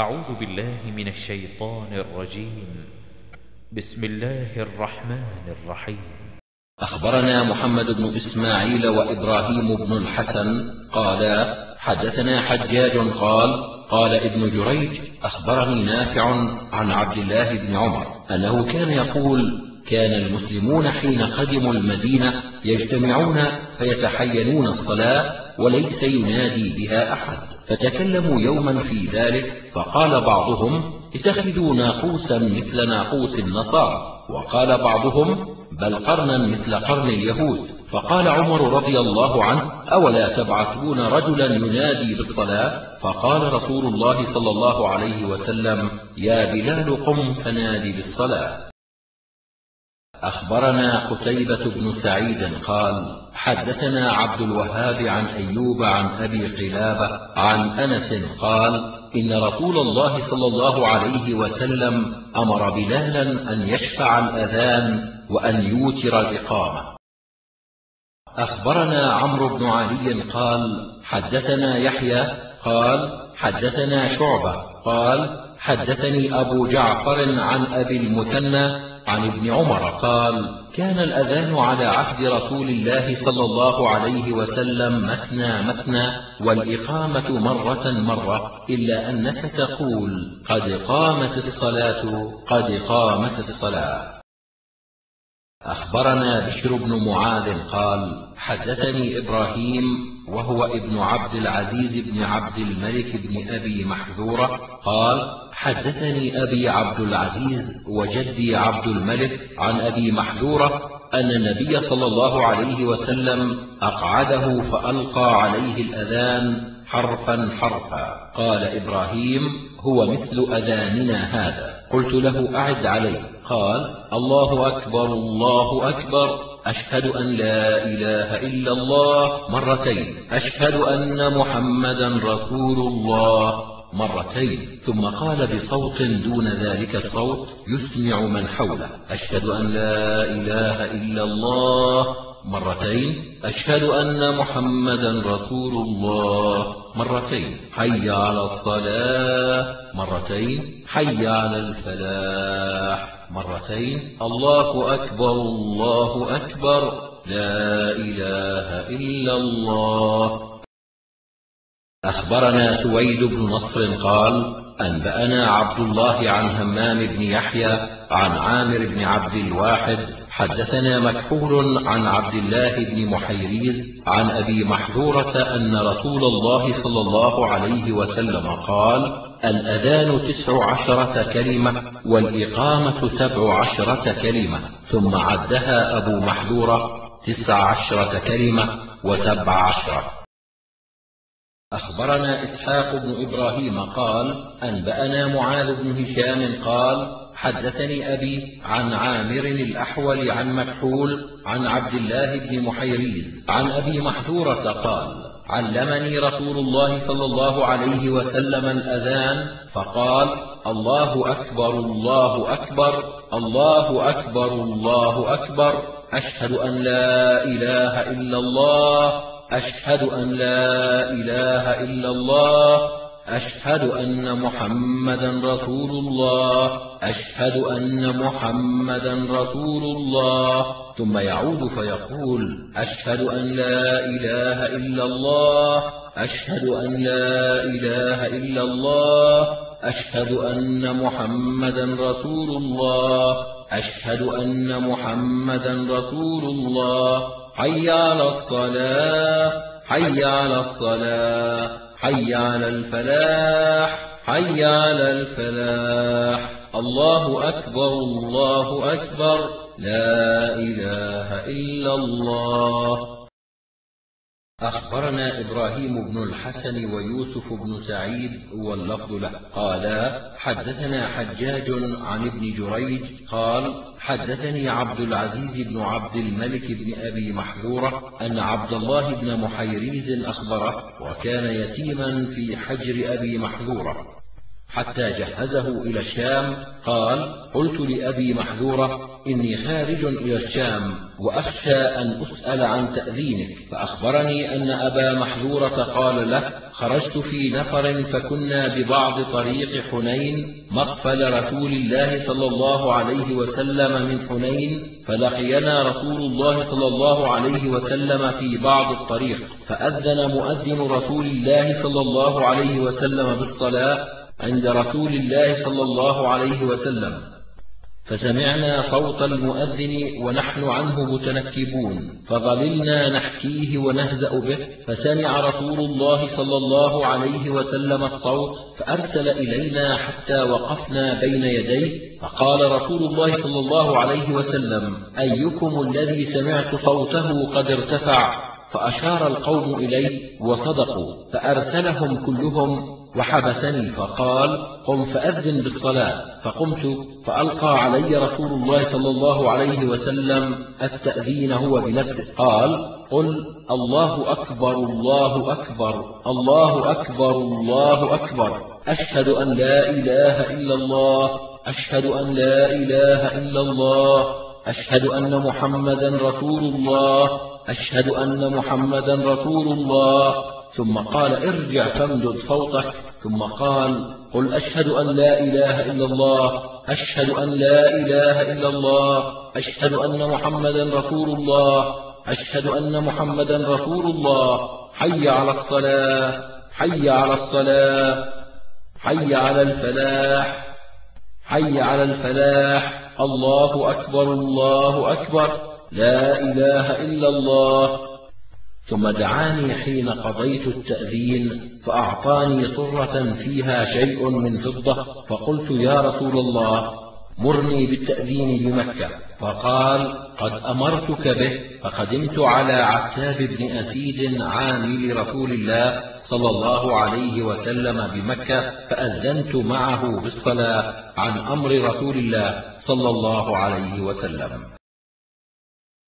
أعوذ بالله من الشيطان الرجيم. بسم الله الرحمن الرحيم. أخبرنا محمد بن إسماعيل وإبراهيم بن الحسن قالا حدثنا حجاج قال قال ابن جريج أخبرني نافع عن عبد الله بن عمر أنه كان يقول كان المسلمون حين قدموا المدينة يجتمعون فيتحينون الصلاة وليس ينادي بها أحد. فتكلموا يوما في ذلك فقال بعضهم اتخذوا ناقوسا مثل ناقوس النصارى. وقال بعضهم بل قرنا مثل قرن اليهود. فقال عمر رضي الله عنه أولا تبعثون رجلا ينادي بالصلاة؟ فقال رسول الله صلى الله عليه وسلم يا بلال قم فنادي بالصلاة. أخبرنا قتيبة بن سعيد قال حدثنا عبد الوهاب عن أيوب عن أبي قلابة عن أنس قال إن رسول الله صلى الله عليه وسلم أمر بلالا أن يشفع الأذان وأن يوتر الإقامة. أخبرنا عمرو بن علي قال حدثنا يحيى قال حدثنا شعبة قال حدثني أبو جعفر عن أبي المثنى عن ابن عمر قال كان الأذان على عهد رسول الله صلى الله عليه وسلم مثنى مثنى والإقامة مرة مرة إلا أنك تقول قد قامت الصلاة قد قامت الصلاة. أخبرنا بشر بن معاذ قال حدثني إبراهيم وهو ابن عبد العزيز بن عبد الملك بن أبي محذورة قال حدثني أبي عبد العزيز وجدي عبد الملك عن أبي محذورة أن النبي صلى الله عليه وسلم أقعده فألقى عليه الأذان حرفا حرفا. قال إبراهيم هو مثل أذاننا هذا. قلت له أعد عليه. قال الله أكبر الله أكبر. أشهد أن لا إله إلا الله. مرتين. أشهد أن محمدا رسول الله. مرتين. ثم قال بصوت دون ذلك الصوت يسمع من حوله. أشهد أن لا إله إلا الله. مرتين. أشهد أن محمدا رسول الله. مرتين. حي على الصلاة. مرتين. حي على الفلاح. مرتين. الله أكبر الله أكبر. لا إله إلا الله. أخبرنا سويد بن نصر قال أنبأنا عبد الله عن همام بن يحيى عن عامر بن عبد الواحد حدثنا مكحول عن عبد الله بن محيريز عن أبي محذورة أن رسول الله صلى الله عليه وسلم قال الأذان تسع عشرة كلمة والإقامة سبع عشرة كلمة ثم عدها أبو محذورة تسع عشرة كلمة وسبع عشرة. أخبرنا إسحاق بن إبراهيم قال أنبأنا معاذ بن هشام قال حدثني أبي عن عامر الأحول عن مكحول عن عبد الله بن محيريز عن أبي محذورة قال علمني رسول الله صلى الله عليه وسلم الأذان فقال الله أكبر الله أكبر الله أكبر الله أكبر أشهد أن لا إله إلا الله أشهد أن لا إله إلا الله أشهد أن محمدا رسول الله. أشهد أن محمدا رسول الله. ثم يعود فيقول أشهد أن لا إله إلا الله. أشهد أن لا إله إلا الله. أشهد أن محمدا رسول الله. أشهد أن محمدا رسول الله. حي على الصلاة. حي على الصلاة. حي على الفلاح حي على الفلاح. الله أكبر الله أكبر. لا إله إلا الله. أخبرنا إبراهيم بن الحسن ويوسف بن سعيد واللفظ له. قالا حدثنا حجاج عن ابن جريج قال حدثني عبد العزيز بن عبد الملك بن أبي محذورة أن عبد الله بن محيريز أخبره وكان يتيما في حجر أبي محذورة حتى جهزه إلى الشام. قال قلت لأبي محذورة إني خارج إلى الشام وأخشى أن أسأل عن تأذينك. فأخبرني أن أبا محذورة قال له خرجت في نفر فكنا ببعض طريق حنين مقفل رسول الله صلى الله عليه وسلم من حنين فلقينا رسول الله صلى الله عليه وسلم في بعض الطريق. فأذن مؤذن رسول الله صلى الله عليه وسلم بالصلاة عند رسول الله صلى الله عليه وسلم. فسمعنا صوت المؤذن ونحن عنه متنكبون فظللنا نحكيه ونهزأ به فسمع رسول الله صلى الله عليه وسلم الصوت فأرسل إلينا حتى وقفنا بين يديه فقال رسول الله صلى الله عليه وسلم أيكم الذي سمعت صوته قد ارتفع؟ فأشار القوم إليه وصدقوا فأرسلهم كلهم وحبسني فقال قم فأذن بالصلاة. فقمت فألقى علي رسول الله صلى الله عليه وسلم التأذين هو بنفسه. قال قل الله أكبر الله أكبر الله أكبر الله أكبر. أشهد أن لا إله إلا الله أشهد أن لا إله إلا الله أشهد أن محمدا رسول الله أشهد أن محمدا رسول الله. ثم قال ارجع فامدد صوتك ثم قال قل أشهد أن لا إله إلا الله أشهد أن لا إله إلا الله أشهد أن محمدا رسول الله أشهد أن محمدا رسول الله. حي على الصلاة حي على الصلاة حي على الفلاح حي على الفلاح. الله أكبر الله أكبر. لا إله إلا الله. ثم دعاني حين قضيت التأذين فأعطاني صرة فيها شيء من فضة فقلت يا رسول الله مرني بالتأذين بمكة. فقال قد أمرتك به فقدمت على عتاب بن أسيد عامل رسول الله صلى الله عليه وسلم بمكة فأذنت معه بالصلاة عن أمر رسول الله صلى الله عليه وسلم.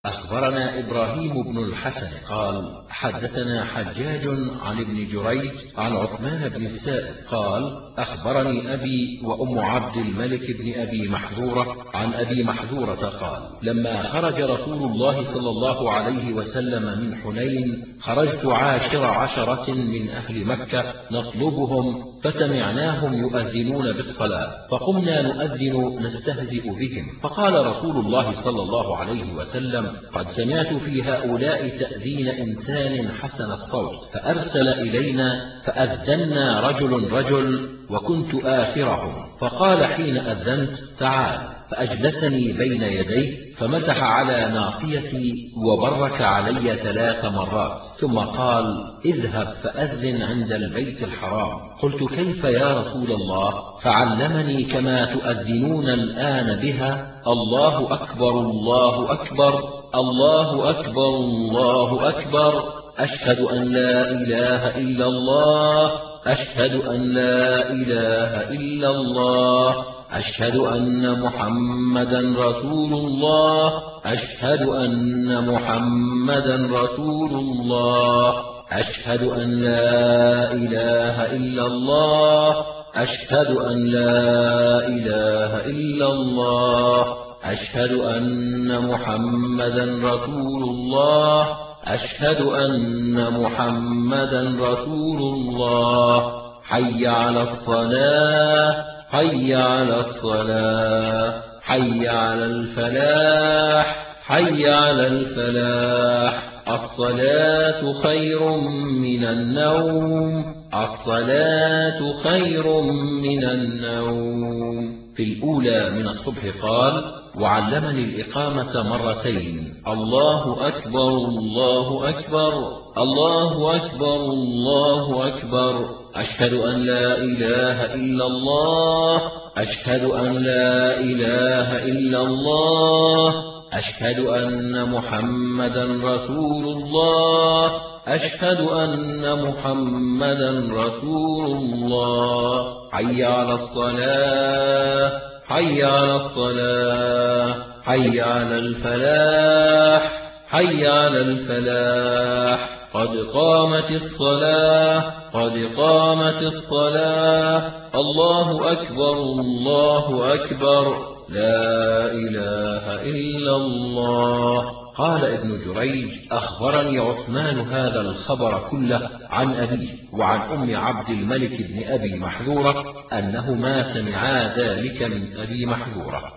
أخبرنا إبراهيم بن الحسن قال حدثنا حجاج عن ابن جريج عن عثمان بن السائب قال أخبرني أبي وأم عبد الملك بن أبي محذورة عن أبي محذورة قال لما خرج رسول الله صلى الله عليه وسلم من حنين خرجت عاشر عشرة من أهل مكة نطلبهم فسمعناهم يؤذنون بالصلاة فقمنا نؤذن نستهزئ بهم. فقال رسول الله صلى الله عليه وسلم قد سمعت في هؤلاء تأذين إنسان حسن الصوت فأرسل إلينا فأذنا رجل رجل وكنت آخرهم. فقال حين أذنت تعال. فأجلسني بين يديه فمسح على ناصيتي وبرك علي ثلاث مرات ثم قال اذهب فأذن عند البيت الحرام. قلت كيف يا رسول الله؟ فعلمني كما تؤذنون الآن بها الله أكبر الله أكبر الله أكبر الله أكبر. أشهد أن لا إله إلا الله أشهد أن لا إله إلا الله. أشهد أن محمدا رسول الله. أشهد أن محمدا رسول الله. أشهد أن لا إله إلا الله. أشهد أن لا إله إلا الله. أشهد أن محمدا رسول الله. أشهد أن محمدا رسول الله. حي على الصلاة. حي على الصلاة حي على الفلاح حي على الفلاح. الصلاة خير من النوم الصلاة خير من النوم. في الأولى من الصبح قال وعلمني الإقامة مرتين الله أكبر الله أكبر الله أكبر الله أكبر. أشهد أن لا إله إلا الله أشهد أن لا إله إلا الله أشهد أن محمدا رسول الله. أشهد أن محمدا رسول الله. حي على الصلاة حي على الصلاة حي على الفلاح حي على الفلاح. قد قامت الصلاة قد قامت الصلاة. الله أكبر الله أكبر. لا إله إلا الله. قال ابن جريج أخبرني عثمان هذا الخبر كله عن أبيه وعن أم عبد الملك بن أبي محذورة أنهما سمعا ذلك من أبي محذورة.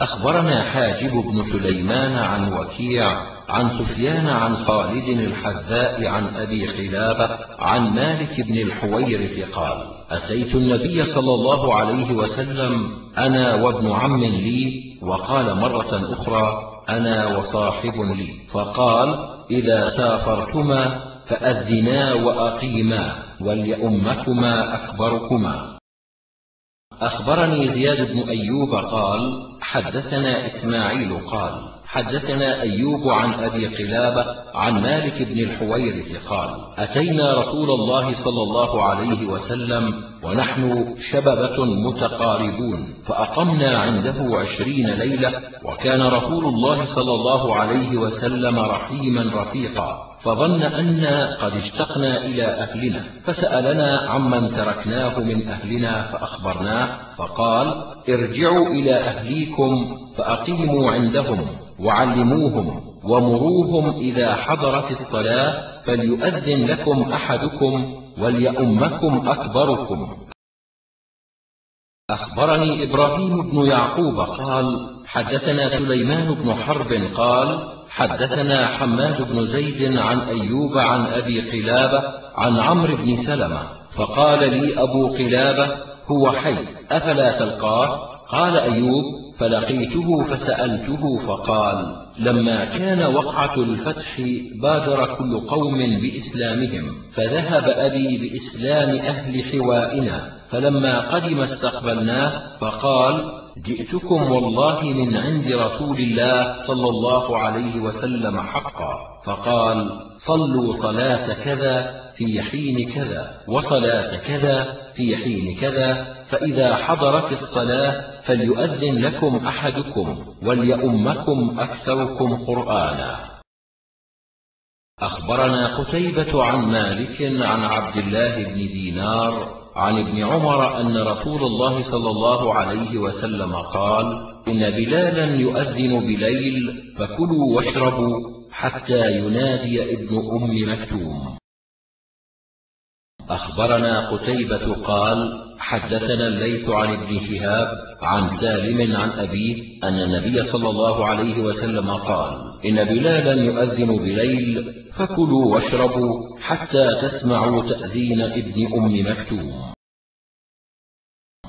أخبرنا حاجب بن سليمان عن وكيع عن سفيان عن خالد الحذاء عن أبي خلابة عن مالك بن الحويرث قال أتيت النبي صلى الله عليه وسلم أنا وابن عم لي وقال مرة أخرى أنا وصاحب لي. فقال إذا سافرتما فأذنا وأقيما وليؤمكما أكبركما. أخبرني زياد بن أيوب قال حدثنا إسماعيل قال حدثنا أيوب عن أبي قلابة عن مالك بن الحويرث قال أتينا رسول الله صلى الله عليه وسلم ونحن شببة متقاربون فأقمنا عنده عشرين ليلة وكان رسول الله صلى الله عليه وسلم رحيما رفيقا. فظن أنا قد اشتقنا إلى أهلنا فسألنا عمن تركناه من أهلنا فأخبرناه فقال ارجعوا إلى أهليكم فأقيموا عندهم وعلموهم ومروهم إذا حضرت الصلاة فليؤذن لكم أحدكم وليؤمكم أكبركم. أخبرني إبراهيم بن يعقوب قال حدثنا سليمان بن حرب قال حدثنا حماد بن زيد عن أيوب عن أبي قلابة عن عمرو بن سلمة فقال لي أبو قلابة هو حي أفلا تلقاه؟ قال أيوب فلقيته فسألته فقال لما كان وقعة الفتح بادر كل قوم بإسلامهم فذهب أبي بإسلام أهل حوائنا فلما قدم استقبلناه فقال جئتكم والله من عند رسول الله صلى الله عليه وسلم حقا. فقال صلوا صلاة كذا في حين كذا وصلاة كذا في حين كذا فإذا حضرت الصلاة فليؤذن لكم أحدكم وليؤمكم أكثركم قرآنا. أخبرنا قتيبة عن مالك عن عبد الله بن دينار عن ابن عمر أن رسول الله صلى الله عليه وسلم قال إن بلالا يؤذن بليل فكلوا واشربوا حتى ينادي ابن أم مكتوم. أخبرنا قتيبة قال حدثنا الليث عن ابن شهاب عن سالم عن أبيه أن النبي صلى الله عليه وسلم قال إن بلالا يؤذن بليل فكلوا واشربوا حتى تسمعوا تأذين ابن أم مكتوم.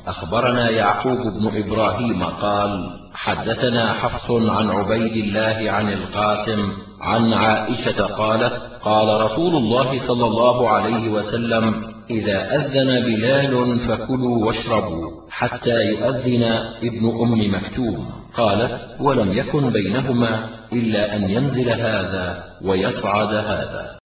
أخبرنا يعقوب بن إبراهيم قال حدثنا حفص عن عبيد الله عن القاسم عن عائشة قالت قال رسول الله صلى الله عليه وسلم إذا أذن بلال فكلوا واشربوا حتى يؤذن ابن أم مكتوم. قالت ولم يكن بينهما إلا أن ينزل هذا ويصعد هذا.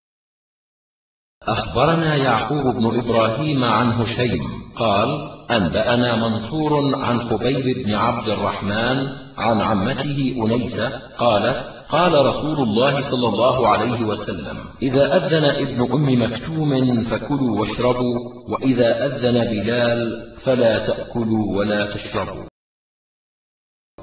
أخبرنا يعقوب بن إبراهيم عن هشيم قال أنبأنا منصور عن خبيب بن عبد الرحمن عن عمته أنيسة قالت قال رسول الله صلى الله عليه وسلم إذا أذن ابن أم مكتوم فكلوا واشربوا وإذا أذن بلال فلا تأكلوا ولا تشربوا.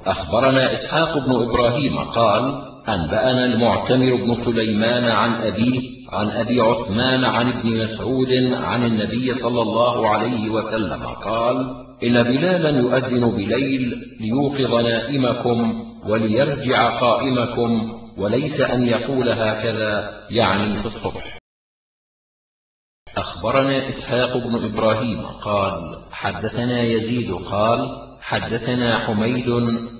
أخبرنا إسحاق بن إبراهيم قال أنبأنا المعتمر بن سليمان عن أبيه عن أبي عثمان عن ابن مسعود عن النبي صلى الله عليه وسلم قال إن بلالا يؤذن بليل ليوقظ نائمكم وليرجع قائمكم وليس أن يقول هكذا يعني في الصبح. أخبرنا إسحاق بن إبراهيم قال حدثنا يزيد قال حدثنا حميد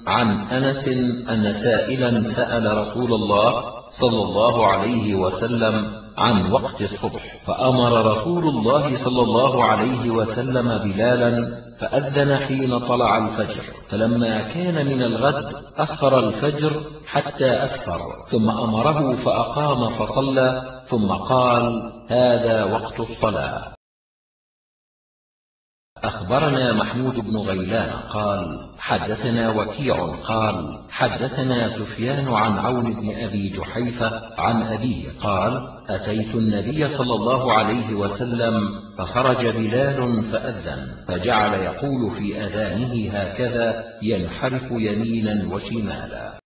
عن أنس أن سائلا سأل رسول الله صلى الله عليه وسلم عن وقت الصبح فأمر رسول الله صلى الله عليه وسلم بلالا فأذن حين طلع الفجر فلما كان من الغد أخر الفجر حتى أسفر ثم أمره فأقام فصلى ثم قال هذا وقت الصلاة. أخبرنا محمود بن غيلان قال حدثنا وكيع قال حدثنا سفيان عن عون بن أبي جحيفة عن أبيه قال أتيت النبي صلى الله عليه وسلم فخرج بلال فأذن فجعل يقول في أذانه هكذا ينحرف يمينا وشمالا.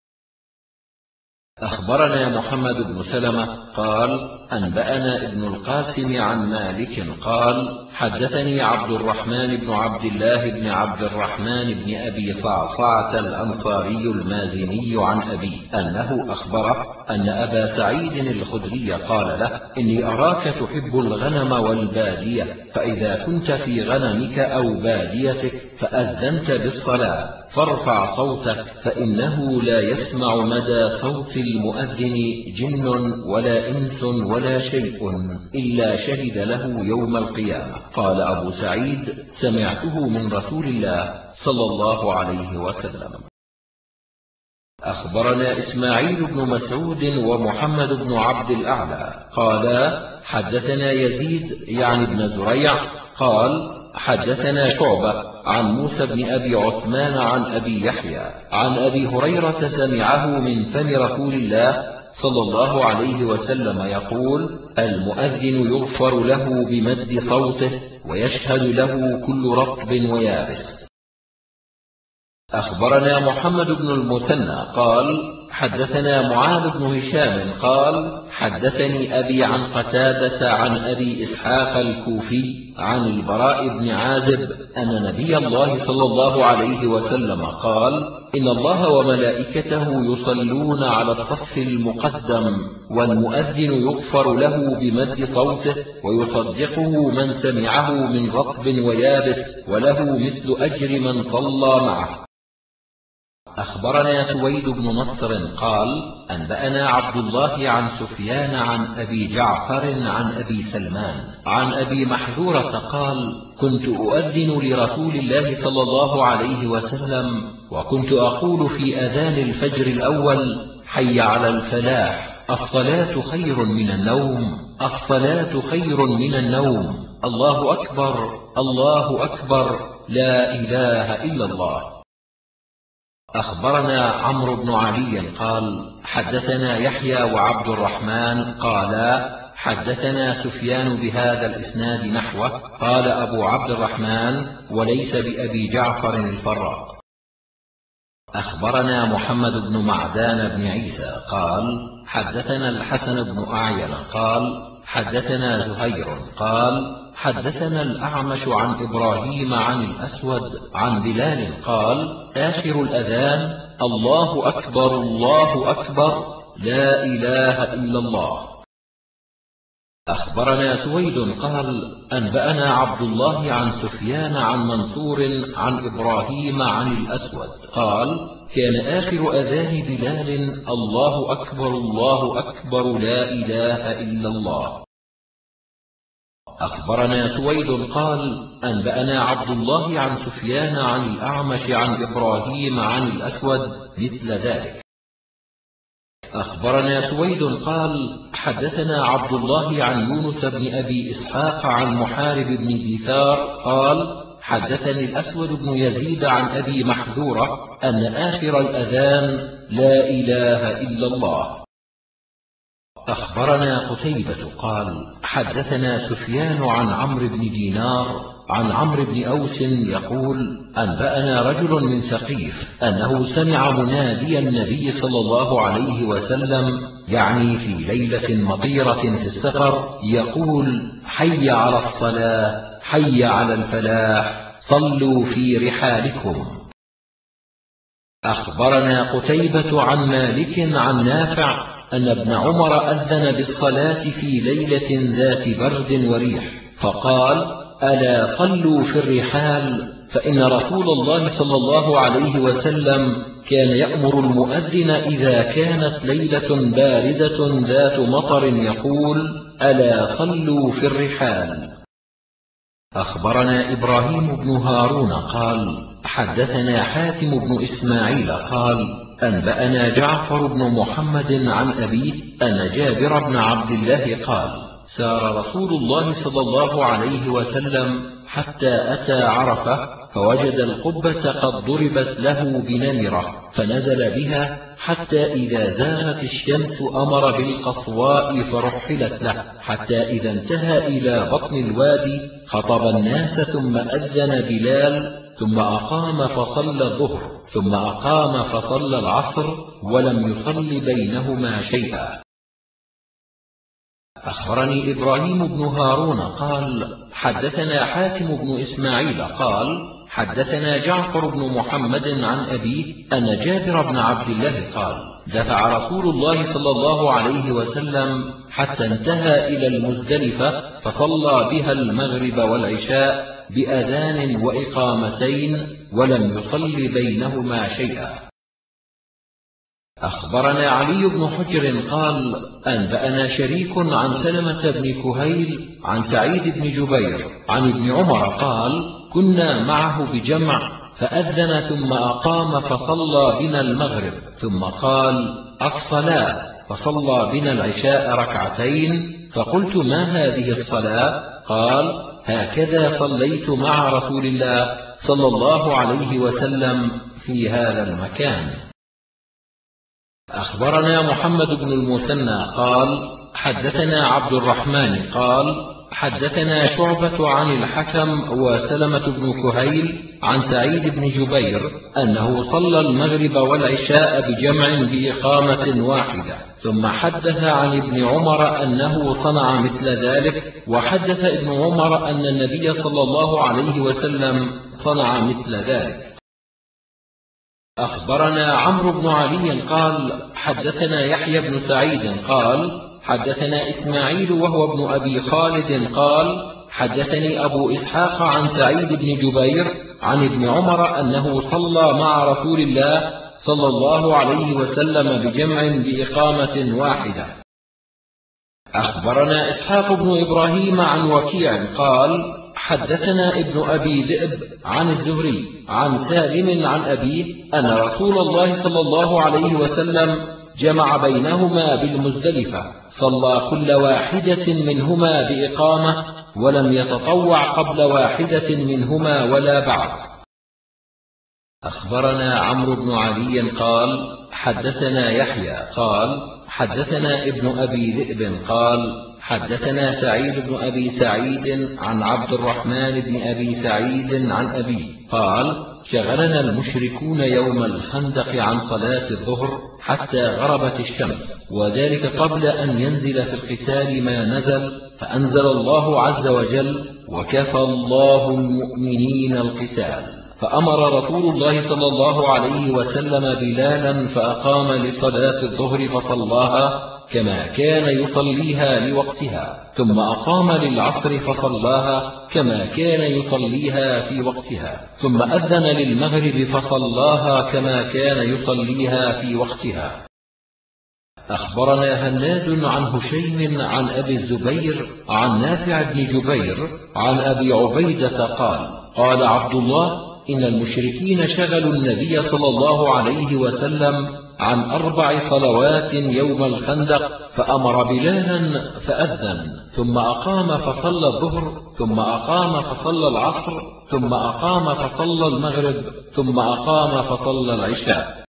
أخبرنا محمد بن سلمة قال أنبأنا ابن القاسم عن مالك قال حدثني عبد الرحمن بن عبد الله بن عبد الرحمن بن أبي صعصعة الأنصاري المازني عن أبيه أنه أخبره أن أبا سعيد الخدري قال له إني أراك تحب الغنم والبادية فإذا كنت في غنمك أو باديتك فأذنت بالصلاة فارفع صوتك فإنه لا يسمع مدى صوت المؤذن جن ولا إنس ولا شيء إلا شهد له يوم القيامة. قال أبو سعيد سمعته من رسول الله صلى الله عليه وسلم. أخبرنا إسماعيل بن مسعود ومحمد بن عبد الأعلى. قالا حدثنا يزيد يعني ابن زريع قال حدثنا شعبة عن موسى بن أبي عثمان عن أبي يحيى عن أبي هريرة سمعه من فم رسول الله صلى الله عليه وسلم يقول المؤذن يغفر له بمد صوته ويشهد له كل رطب ويابس. أخبرنا محمد بن المثنى قال حدثنا معاذ بن هشام قال حدثني أبي عن قتادة عن أبي إسحاق الكوفي عن البراء بن عازب أن نبي الله صلى الله عليه وسلم قال إن الله وملائكته يصلون على الصف المقدم والمؤذن يغفر له بمد صوته ويصدقه من سمعه من رطب ويابس وله مثل أجر من صلى معه. أخبرنا سويد بن نصر قال أنبأنا عبد الله عن سفيان عن أبي جعفر عن أبي سلمان عن أبي محذورة قال كنت أؤذن لرسول الله صلى الله عليه وسلم وكنت أقول في أذان الفجر الأول حي على الفلاح الصلاة خير من النوم الصلاة خير من النوم الله أكبر الله أكبر لا إله إلا الله. أخبرنا عمرو بن علي قال حدثنا يحيى وعبد الرحمن قالا حدثنا سفيان بهذا الإسناد نحوه قال أبو عبد الرحمن وليس بأبي جعفر الفراء أخبرنا محمد بن معدان بن عيسى قال حدثنا الحسن بن أعين قال حدثنا زهير قال حدثنا الأعمش عن إبراهيم عن الأسود عن بلال قال آخر الأذان الله أكبر الله أكبر لا إله إلا الله. أخبرنا سويد قال أنبأنا عبد الله عن سفيان عن منصور عن إبراهيم عن الأسود قال كان آخر أذان بلال الله أكبر الله أكبر لا إله إلا الله. أخبرنا سويد قال أنبأنا عبد الله عن سفيان عن الأعمش عن إبراهيم عن الأسود مثل ذلك. أخبرنا سويد قال حدثنا عبد الله عن يونس بن أبي إسحاق عن محارب بن ديثار قال حدثني الأسود بن يزيد عن أبي محذورة أن آخر الأذان لا إله إلا الله. أخبرنا قتيبة قال حدثنا سفيان عن عمرو بن دينار عن عمرو بن أوس يقول أنبأنا رجل من ثقيف أنه سمع منادي النبي صلى الله عليه وسلم يعني في ليلة مطيرة في السفر يقول حي على الصلاة حي على الفلاح صلوا في رحالكم. أخبرنا قتيبة عن مالك عن نافع أن ابن عمر أذن بالصلاة في ليلة ذات برد وريح فقال ألا صلوا في الرحال فإن رسول الله صلى الله عليه وسلم كان يأمر المؤذن إذا كانت ليلة باردة ذات مطر يقول ألا صلوا في الرحال أخبرنا إبراهيم بن هارون قال حدثنا حاتم بن إسماعيل قال أنبأنا جعفر بن محمد عن أبيه أن جابر بن عبد الله قال سار رسول الله صلى الله عليه وسلم حتى أتى عرفة فوجد القبة قد ضربت له بنمرة فنزل بها حتى إذا زاغت الشمس أمر بالقصواء فرحلت له حتى إذا انتهى إلى بطن الوادي خطب الناس ثم أذن بلال ثم أقام فصلى الظهر ثم أقام فصلى العصر ولم يصل بينهما شيئا. أخبرني إبراهيم بن هارون قال حدثنا حاتم بن إسماعيل قال حدثنا جعفر بن محمد عن أبيه أن جابر بن عبد الله قال دفع رسول الله صلى الله عليه وسلم حتى انتهى إلى المزدلفة فصلى بها المغرب والعشاء بأذان وإقامتين ولم يصل بينهما شيئا. أخبرنا علي بن حجر قال أنبأنا شريك عن سلمة بن كهيل عن سعيد بن جبير عن ابن عمر قال كنا معه بجمع فأذن ثم أقام فصلى بنا المغرب ثم قال الصلاة. فصلى بنا العشاء ركعتين فقلت ما هذه الصلاة؟ قال هكذا صليت مع رسول الله صلى الله عليه وسلم في هذا المكان. أخبرنا محمد بن المثنى قال حدثنا عبد الرحمن قال حدثنا شعبة عن الحكم وسلمة بن كهيل عن سعيد بن جبير أنه صلى المغرب والعشاء بجمع بإقامة واحدة ثم حدث عن ابن عمر أنه صنع مثل ذلك وحدث ابن عمر أن النبي صلى الله عليه وسلم صنع مثل ذلك. أخبرنا عمرو بن علي قال حدثنا يحيى بن سعيد قال حدثنا إسماعيل وهو ابن أبي خالد قال حدثني أبو إسحاق عن سعيد بن جبير عن ابن عمر أنه صلى مع رسول الله صلى الله عليه وسلم بجمع بإقامة واحدة. أخبرنا إسحاق بن إبراهيم عن وكيع قال حدثنا ابن أبي ذئب عن الزهري عن سالم عن أبيه أن رسول الله صلى الله عليه وسلم جمع بينهما بالمزدلفة صلى كل واحدة منهما بإقامة ولم يتطوع قبل واحدة منهما ولا بعد. أخبرنا عمرو بن علي قال حدثنا يحيى قال حدثنا ابن أبي ذئب قال حدثنا سعيد بن أبي سعيد عن عبد الرحمن بن أبي سعيد عن أبيه قال شغلنا المشركون يوم الخندق عن صلاة الظهر حتى غربت الشمس وذلك قبل أن ينزل في القتال ما نزل فأنزل الله عز وجل وكفى الله المؤمنين القتال فأمر رسول الله صلى الله عليه وسلم بلالا فأقام لصلاة الظهر فصلاها. كما كان يصليها لوقتها ثم أقام للعصر فصلاها كما كان يصليها في وقتها ثم أذن للمغرب فصلاها كما كان يصليها في وقتها. أخبرنا هناد عن هشيم عن أبي الزبير عن نافع بن جبير عن أبي عبيدة قال قال عبد الله إن المشركين شغلوا النبي صلى الله عليه وسلم عن أربع صلوات يوم الخندق فأمر بلالا فأذن ثم أقام فصلى الظهر ثم أقام فصلى العصر ثم أقام فصلى المغرب ثم أقام فصلى العشاء.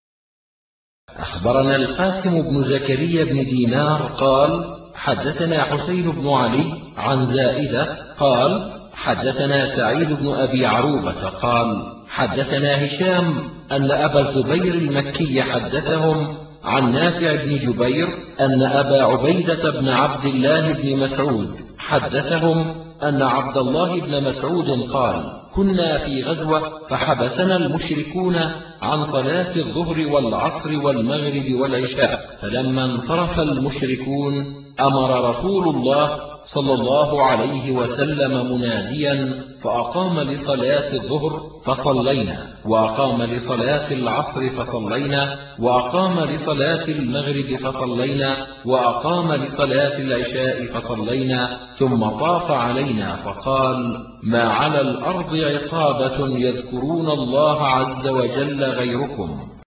أخبرنا القاسم بن زكريا بن دينار قال حدثنا حسين بن علي عن زائدة قال حدثنا سعيد بن أبي عروبة قال حدثنا هشام أن أبا الزبير المكي حدثهم عن نافع بن جبير أن أبا عبيدة بن عبد الله بن مسعود حدثهم أن عبد الله بن مسعود قال كنا في غزوة فحبسنا المشركون عن صلاة الظهر والعصر والمغرب والعشاء فلما انصرف المشركون أمر رسول الله صلى الله عليه وسلم مناديا فأقام لصلاة الظهر فصلينا وأقام لصلاة العصر فصلينا وأقام لصلاة المغرب فصلينا وأقام لصلاة العشاء فصلينا ثم طاف علينا فقال ما على الأرض عصابة يذكرون الله عز وجل غيركم.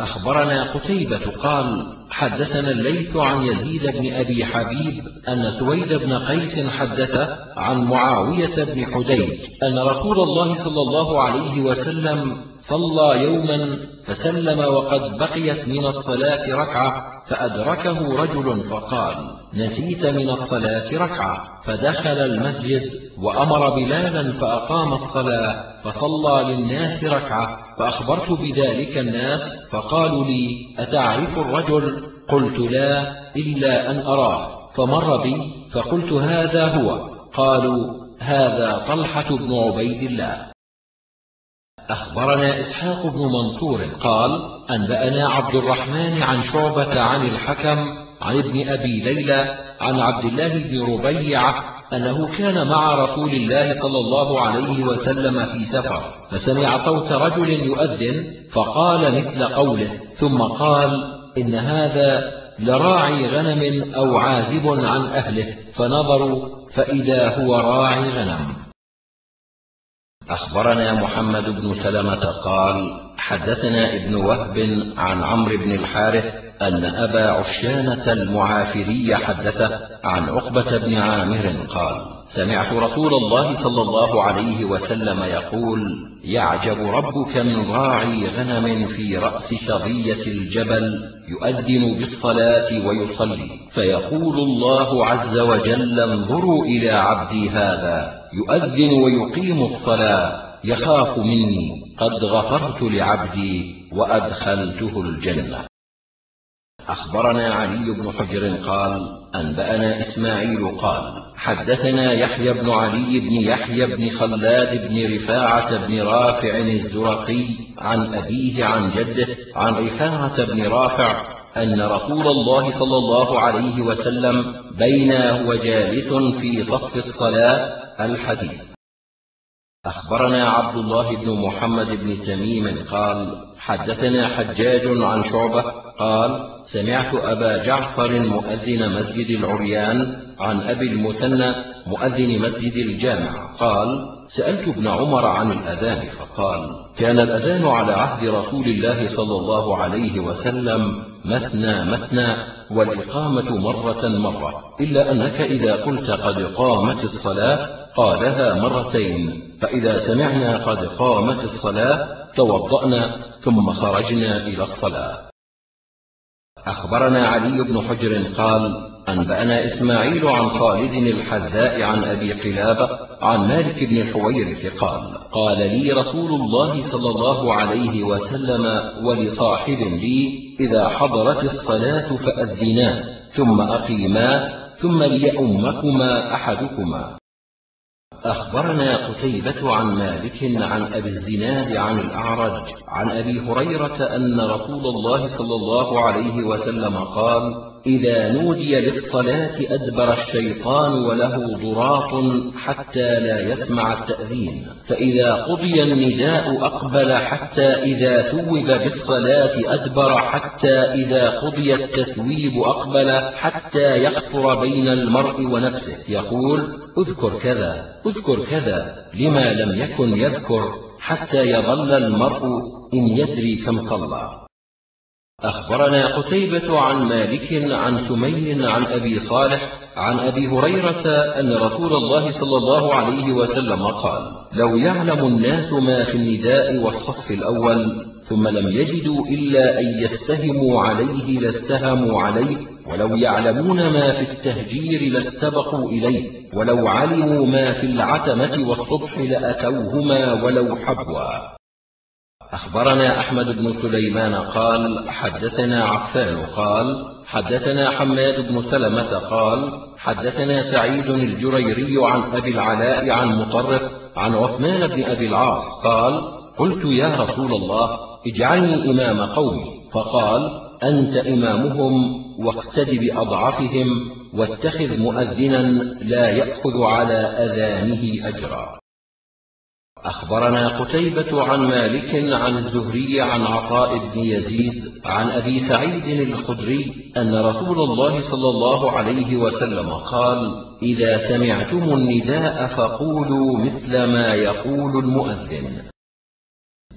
أخبرنا قتيبة قال حدثنا الليث عن يزيد بن أبي حبيب أن سويد بن قيس حدث عن معاوية بن حديد أن رسول الله صلى الله عليه وسلم صلى يوما فسلم وقد بقيت من الصلاة ركعة فأدركه رجل فقال نسيت من الصلاة ركعة. فدخل المسجد وأمر بلالا فأقام الصلاة فصلى للناس ركعة فأخبرت بذلك الناس فقالوا لي أتعرف الرجل قلت لا إلا أن أراه فمر بي فقلت هذا هو. قالوا هذا طلحة بن عبيد الله. أخبرنا إسحاق بن منصور قال أنبأنا عبد الرحمن عن شعبة عن الحكم عن ابن أبي ليلى عن عبد الله بن ربيع أنه كان مع رسول الله صلى الله عليه وسلم في سفر فسمع صوت رجل يؤذن فقال مثل قوله ثم قال إن هذا لراعي غنم أو عازب عن أهله فنظروا فإذا هو راعي غنم. أخبرنا محمد بن سلمة قال حدثنا ابن وهب عن عمرو بن الحارث أن أبا عشانة المعافري حدثه عن عقبة بن عامر قال سمعت رسول الله صلى الله عليه وسلم يقول يعجب ربك من راعي غنم في رأس شظية الجبل يؤذن بالصلاة ويصلي. فيقول الله عز وجل انظروا إلى عبدي هذا. يؤذن ويقيم الصلاة. يخاف مني. قد غفرت لعبدي وأدخلته الجنة. أخبرنا علي بن حجر قال أنبأنا إسماعيل قال حدثنا يحيى بن علي بن يحيى بن خلاد بن رفاعة بن رافع الزرقي عن أبيه عن جده عن رفاعة بن رافع أن رسول الله صلى الله عليه وسلم بينا هو جالس في صف الصلاة الحديث. أخبرنا عبد الله بن محمد بن تميم قال حدثنا حجاج عن شعبة قال سمعت أبا جعفر مؤذن مسجد العريان عن أبي المثنى مؤذن مسجد الجامع. قال سألت ابن عمر عن الأذان فقال كان الأذان على عهد رسول الله صلى الله عليه وسلم مثنى مثنى والإقامة مرة مرة إلا أنك إذا قلت قد قامت الصلاة قالها مرتين فإذا سمعنا قد قامت الصلاة توضأنا ثم خرجنا إلى الصلاة. أخبرنا علي بن حجر قال أنبأنا إسماعيل عن خالد الحذاء عن أبي قلابة عن مالك بن الحويرث قال قال لي رسول الله صلى الله عليه وسلم ولصاحب لي إذا حضرت الصلاة فأذنا ثم أقيما ثم ليؤمكما أحدكما. أخبرنا قتيبة عن مالك عن أبي الزناد عن الأعرج عن أبي هريرة أن رسول الله صلى الله عليه وسلم قال إذا نودي للصلاة أدبر الشيطان وله ضراط حتى لا يسمع التأذين. فإذا قضي النداء أقبل حتى إذا ثوب بالصلاة أدبر حتى إذا قضي التثويب أقبل حتى يخطر بين المرء ونفسه. يقول اذكر كذا اذكر كذا لما لم يكن يذكر حتى يظل المرء إن يدري كم صلى. أخبرنا قتيبة عن مالك عن سمي عن أبي صالح عن أبي هريرة أن رسول الله صلى الله عليه وسلم قال لو يعلم الناس ما في النداء والصف الأول ثم لم يجدوا إلا أن يستهموا عليه لاستهموا عليه ولو يعلمون ما في التهجير لاستبقوا إليه ولو علموا ما في العتمة والصبح لأتوهما ولو حبوا. أخبرنا أحمد بن سليمان قال حدثنا عفان قال حدثنا حماد بن سلمة قال حدثنا سعيد الجريري عن أبي العلاء عن مطرف عن عثمان بن أبي العاص قال قلت يا رسول الله اجعلني إمام قومي. فقال أنت إمامهم واقتد بأضعفهم واتخذ مؤذنا لا يأخذ على أذانه أجرا. أخبرنا قتيبة عن مالك عن الزهري عن عطاء بن يزيد عن أبي سعيد الخدري أن رسول الله صلى الله عليه وسلم قال إذا سمعتم النداء فقولوا مثل ما يقول المؤذن.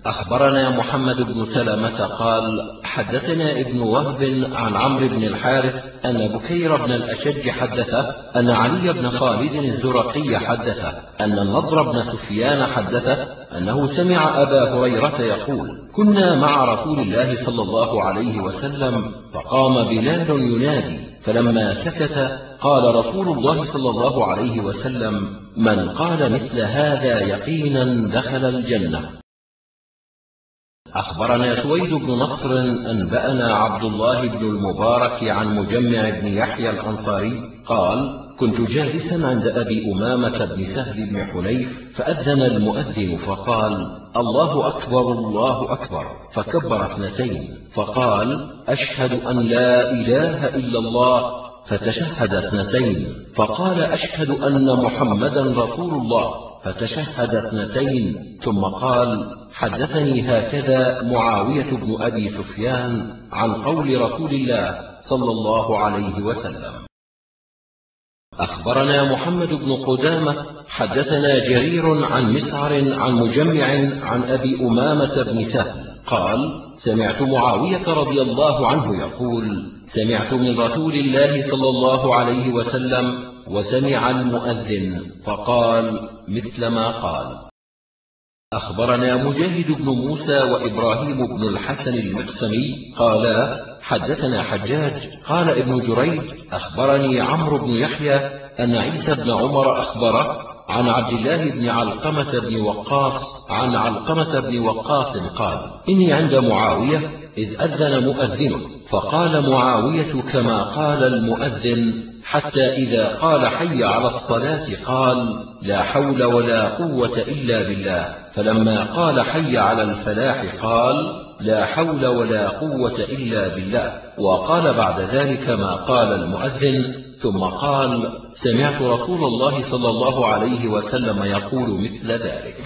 أخبرنا محمد بن سلمة قال حدثنا ابن وهب عن عمرو بن الحارث أن بكير بن الأشج حدثه أن علي بن خالد الزرقي حدثه أن النضر بن سفيان حدثه أنه سمع أبا هريرة يقول كنا مع رسول الله صلى الله عليه وسلم فقام بلال ينادي فلما سكت قال رسول الله صلى الله عليه وسلم من قال مثل هذا يقينا دخل الجنة. أخبرنا سويد بن نصر أنبأنا عبد الله بن المبارك عن مجمع بن يحيى الأنصاري قال كنت جالسا عند أبي أمامة بن سهل بن حنيف فأذن المؤذن فقال الله أكبر الله أكبر. فكبر اثنتين فقال أشهد أن لا إله إلا الله. فتشهد اثنتين فقال أشهد أن محمدا رسول الله. فتشهد اثنتين ثم قال حدثني هكذا معاوية بن أبي سفيان عن قول رسول الله صلى الله عليه وسلم. أخبرنا محمد بن قدامة حدثنا جرير عن مسعر عن مجمع عن أبي أمامة بن سهل قال سمعت معاوية رضي الله عنه يقول سمعت من رسول الله صلى الله عليه وسلم وسمع المؤذن فقال مثل ما قال. أخبرنا مجاهد بن موسى وإبراهيم بن الحسن المقسمي قالا حدثنا حجاج قال ابن جريج أخبرني عمرو بن يحيى أن عيسى بن عمر أخبره عن عبد الله بن علقمة بن وقاص عن علقمة بن وقاص قال إني عند معاوية إذ أذن مؤذن فقال معاوية كما قال المؤذن حتى إذا قال حي على الصلاة قال لا حول ولا قوة إلا بالله. فلما قال حي على الفلاح قال لا حول ولا قوة إلا بالله. وقال بعد ذلك ما قال المؤذن ثم قال سمعت رسول الله صلى الله عليه وسلم يقول مثل ذلك.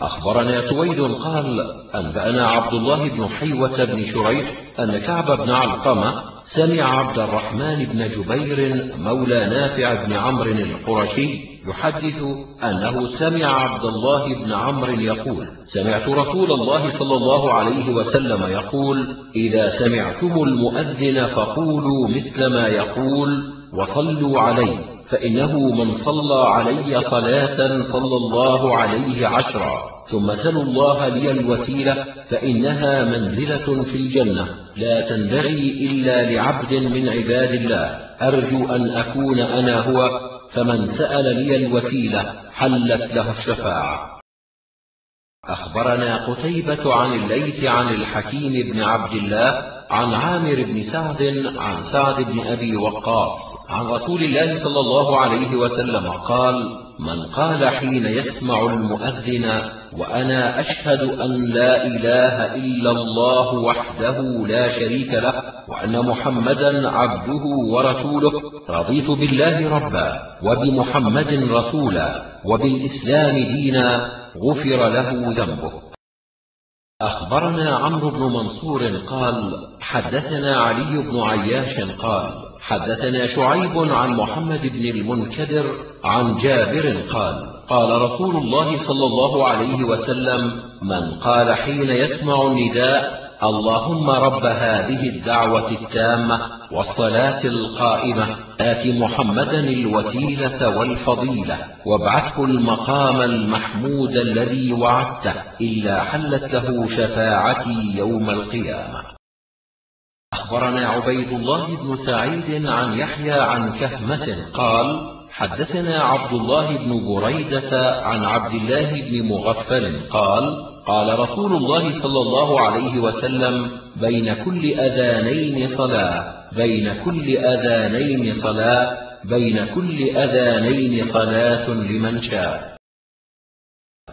أخبرنا سويد قال أنبأنا عبد الله بن حيوة بن شريح أن كعب بن علقمة سمع عبد الرحمن بن جبير مولى نافع بن عمرو القرشي يحدث أنه سمع عبد الله بن عمرو يقول سمعت رسول الله صلى الله عليه وسلم يقول إذا سمعتم المؤذن فقولوا مثل ما يقول وصلوا عليه فإنه من صلى علي صلاة صلى الله عليه عشرا ثم سلوا الله لي الوسيلة فإنها منزلة في الجنة لا تنبغي إلا لعبد من عباد الله أرجو أن أكون أنا هو فمن سأل لي الوسيلة حلت له الشفاعة. أخبرنا قتيبة عن الليث عن الحكيم بن عبد الله عن عامر بن سعد عن سعد بن أبي وقاص عن رسول الله صلى الله عليه وسلم قال من قال حين يسمع المؤذن وأنا أشهد أن لا إله إلا الله وحده لا شريك له وأن محمدا عبده ورسوله رضيت بالله ربا وبمحمد رسولا وبالإسلام دينا غفر له ذنبه. أخبرنا عمرو بن منصور قال حدثنا علي بن عياش قال حدثنا شعيب عن محمد بن المنكدر عن جابر قال قال رسول الله صلى الله عليه وسلم من قال حين يسمع النداء اللهم رب هذه الدعوة التامة والصلاة القائمة آت محمدا الوسيلة والفضيلة وابعثه المقام المحمود الذي وعدته إلا حلت له شفاعتي يوم القيامة. أخبرنا عبيد الله بن سعيد عن يحيى عن كهمس قال حدثنا عبد الله بن بريدة عن عبد الله بن مغفل قال قال رسول الله صلى الله عليه وسلم بين كل أذانين صلاة بين كل أذانين صلاة بين كل أذانين صلاة لمن شاء.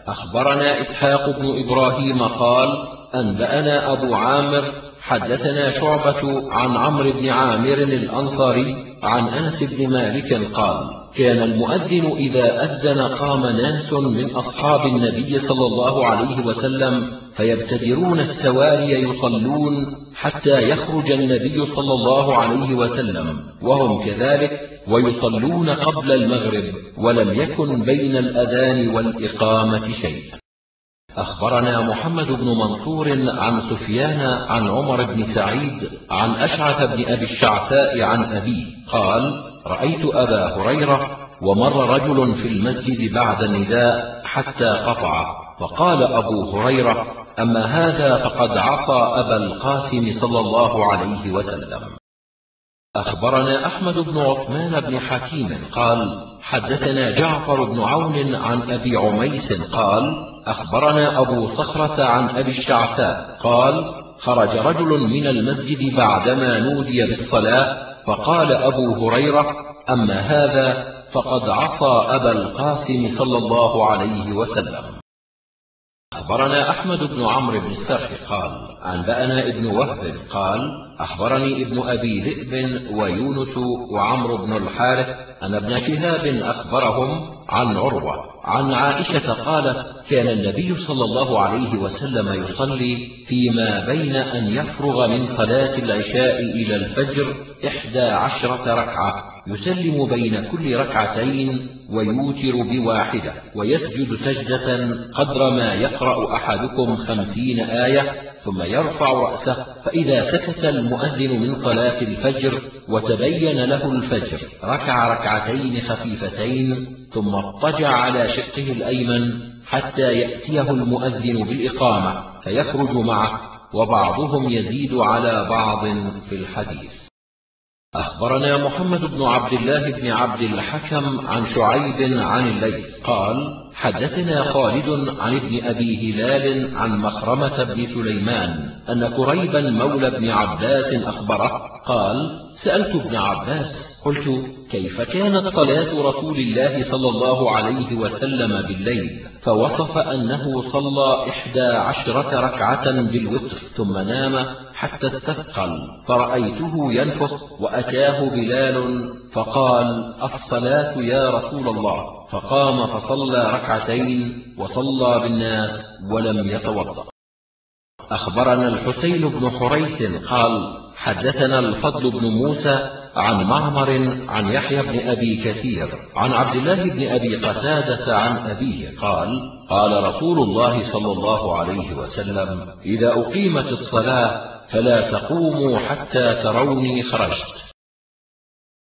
أخبرنا إسحاق بن إبراهيم قال أنبأنا أبو عامر حدثنا شعبة عن عمرو بن عامر الأنصاري عن أنس بن مالك قال كان المؤذن إذا أذن قام ناس من أصحاب النبي صلى الله عليه وسلم فيبتدرون السواري يصلون حتى يخرج النبي صلى الله عليه وسلم وهم كذلك ويصلون قبل المغرب ولم يكن بين الأذان والإقامة شيء أخبرنا محمد بن منصور عن سفيان عن عمر بن سعيد عن أشعث بن أبي الشعثاء عن أبيه قال رأيت أبا هريرة ومر رجل في المسجد بعد النداء حتى قطع فقال أبو هريرة أما هذا فقد عصى أبا القاسم صلى الله عليه وسلم. أخبرنا أحمد بن عثمان بن حكيم قال حدثنا جعفر بن عون عن أبي عميس قال أخبرنا أبو صخرة عن أبي الشعثاء قال خرج رجل من المسجد بعدما نودي بالصلاة فقال أبو هريرة أما هذا فقد عصى أبا القاسم صلى الله عليه وسلم. أخبرنا أحمد بن عمرو بن السرح قال أنبأنا ابن وهب قال أخبرني ابن أبي ذئب ويونس وعمرو بن الحارث أن ابن شهاب أخبرهم عن عروة عن عائشة قالت كان النبي صلى الله عليه وسلم يصلي فيما بين أن يفرغ من صلاة العشاء إلى الفجر إحدى عشرة ركعة يسلم بين كل ركعتين ويوتر بواحدة ويسجد سجدة قدر ما يقرأ أحدكم خمسين آية ثم يرفع رأسه فإذا سكت المؤذن من صلاة الفجر وتبين له الفجر ركع ركعتين خفيفتين ثم اضطجع على شقه الأيمن حتى يأتيه المؤذن بالإقامة فيخرج معه وبعضهم يزيد على بعض في الحديث. أخبرنا محمد بن عبد الله بن عبد الحكم عن شعيب عن الليث. قال حدثنا خالد عن ابن أبي هلال عن مخرمة بن سليمان أن كريبا مولى بن عباس أخبره. قال سألت ابن عباس قلت كيف كانت صلاة رسول الله صلى الله عليه وسلم بالليل؟ فوصف أنه صلى إحدى عشرة ركعة بالوتر ثم نام حتى استثقل. فرأيته ينفخ وأتاه بلال فقال الصلاة يا رسول الله. فقام فصلى ركعتين وصلى بالناس ولم يتوضأ. أخبرنا الحسين بن حريث قال حدثنا الفضل بن موسى عن معمر عن يحيى بن أبي كثير عن عبد الله بن أبي قتادة عن أبيه قال قال رسول الله صلى الله عليه وسلم إذا أقيمت الصلاة فلا تقوموا حتى تروني خرجت.